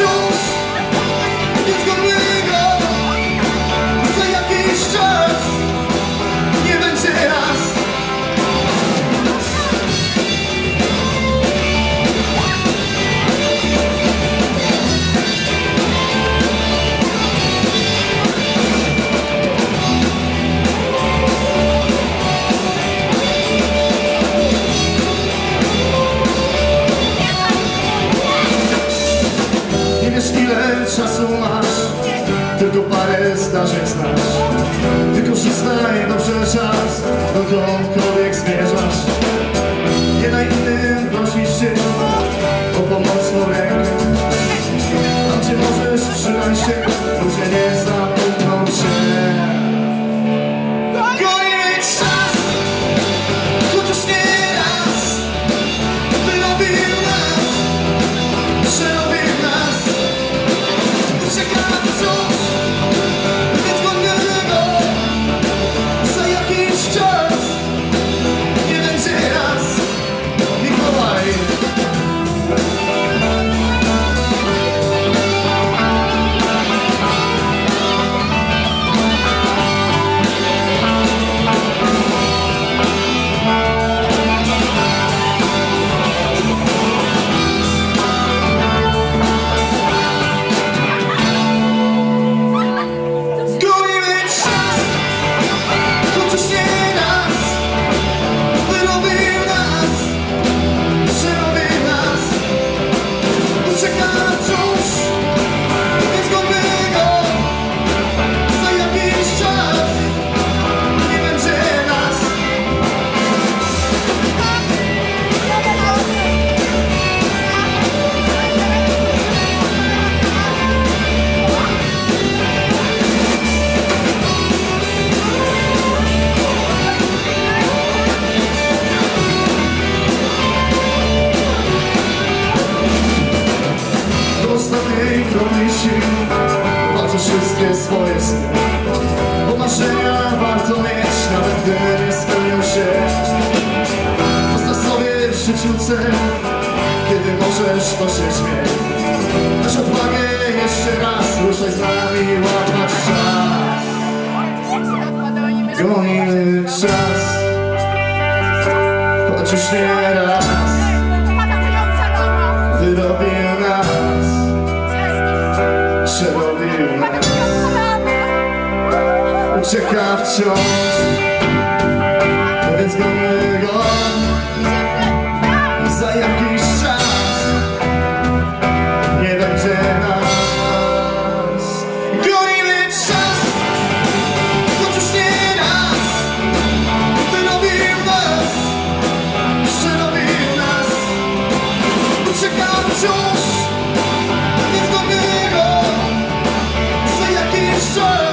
душу. ile czasu masz? Tylko parę zdarzeń znasz. Ty korzystaj dobrze ci wszystkie swoje sny. Bo marzenia warto mieć Nawet gdy nie spełnią się. Postaw sobie w życiu cel Kiedy możesz, to się śmiej Masz odwagę jeszcze raz Ruszaj z nami, łapać czas. Gonimy czas. Choć już nie raz. Wyrobię czeka wciąż Powiedz go mego Za jakiś czas. Nie będzie nas. Gonimy czas Choć już nie raz. Wyrobił nas Przerobił nas. Czeka wciąż Powiedz go mego Za jakiś czas.